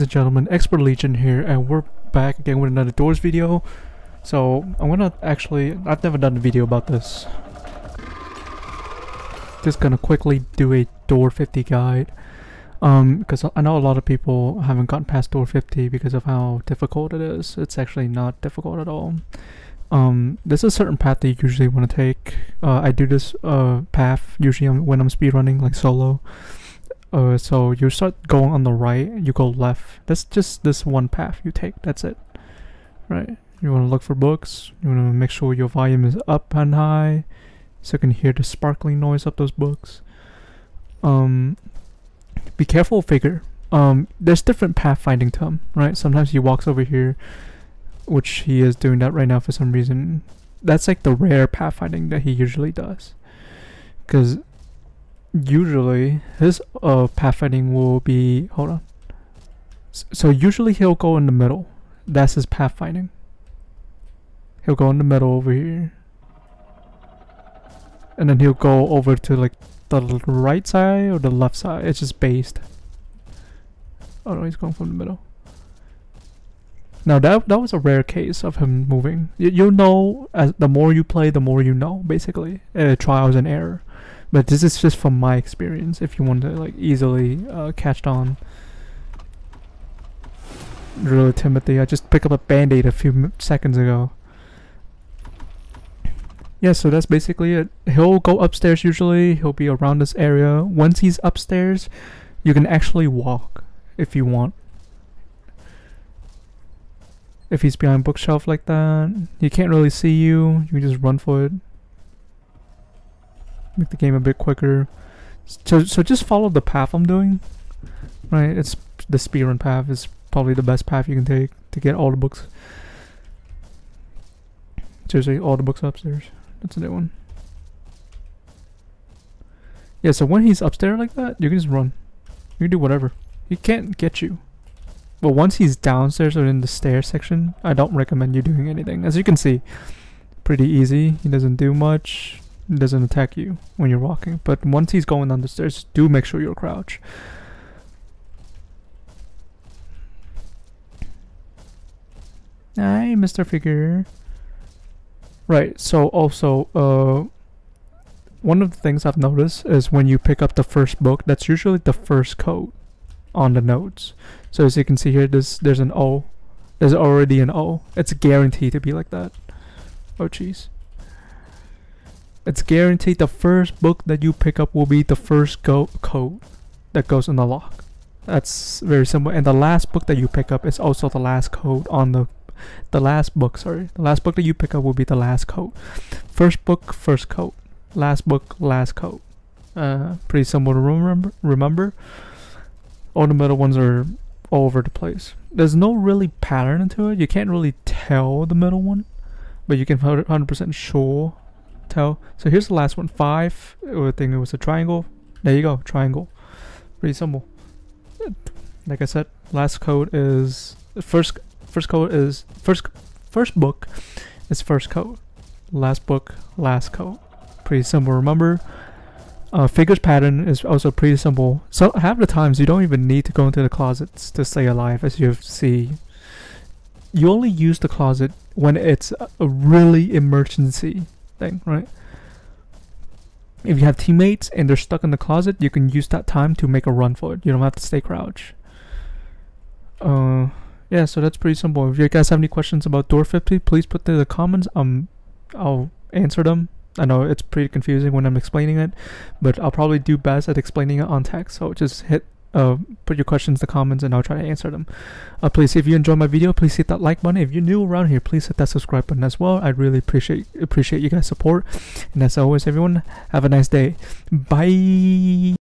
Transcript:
and gentlemen, ExburLegion here, and we're back again with another doors video. So, I'm gonna actually, I've never done a video about this. Just gonna quickly do a door 50 guide. Um, because I know a lot of people haven't gotten past door 50 because of how difficult it is. It's actually not difficult at all. Um, there's a certain path that you usually want to take. Uh, I do this uh, path usually when I'm speedrunning, like solo. Uh, so you start going on the right, you go left. That's just this one path you take. That's it. Right. You want to look for books. You want to make sure your volume is up and high, so you can hear the sparkling noise of those books. Um, be careful, figure. Um, there's different pathfinding to him, right? Sometimes he walks over here, which he is doing that right now for some reason. That's like the rare pathfinding that he usually does, because usually his uh pathfinding will be hold on. So usually he'll go in the middle. That's his pathfinding. He'll go in the middle over here. And then he'll go over to like the right side or the left side. It's just based. Oh no, he's going from the middle. Now that that was a rare case of him moving. You you'll know as the more you play, the more you know. Basically, uh, trials and error. But this is just from my experience. If you want to like easily uh, catch on. Really, Timothy, I just picked up a band-aid a few seconds ago. Yeah, so that's basically it. He'll go upstairs usually. He'll be around this area. Once he's upstairs, you can actually walk if you want. If he's behind bookshelf like that, he can't really see you. You can just run for it. Make the game a bit quicker. So, so just follow the path I'm doing. Right, it's the speedrun path is probably the best path you can take to get all the books. Seriously, all the books upstairs. That's a new one. Yeah, so when he's upstairs like that, you can just run. You can do whatever. He can't get you. But once he's downstairs or in the stair section, I don't recommend you doing anything. As you can see, pretty easy. He doesn't do much. Doesn't attack you when you're walking. But once he's going down the stairs, do make sure you're crouch. Hi, Mr. Figure. Right, so also, uh, one of the things I've noticed is when you pick up the first book, that's usually the first code on the notes. So as you can see here, there's there's an O. There's already an O. It's guaranteed to be like that. Oh jeez. It's guaranteed the first book that you pick up will be the first go code that goes in the lock. That's very simple. And the last book that you pick up is also the last code on the the last book, sorry. The last book that you pick up will be the last code. First book, first code. Last book, last code. Uh, pretty simple to remember. Remember. All the middle ones are all over the place. There's no really pattern into it. You can't really tell the middle one, but you can 100% sure tell. So here's the last one. Five. I think it was a triangle. There you go. Triangle. Pretty simple. Like I said, last code is first first code is first first book is first code last book last code pretty simple remember uh, figures pattern is also pretty simple so half the times you don't even need to go into the closets to stay alive as you see you only use the closet when it's a really emergency thing right if you have teammates and they're stuck in the closet you can use that time to make a run for it you don't have to stay crouch uh yeah, so that's pretty simple. If you guys have any questions about Door 50, please put them in the comments. Um, I'll answer them. I know it's pretty confusing when I'm explaining it, but I'll probably do best at explaining it on text. So just hit, uh, put your questions in the comments and I'll try to answer them. Uh, please, if you enjoyed my video, please hit that like button. If you're new around here, please hit that subscribe button as well. I really appreciate appreciate you guys' support. And as always, everyone, have a nice day. Bye.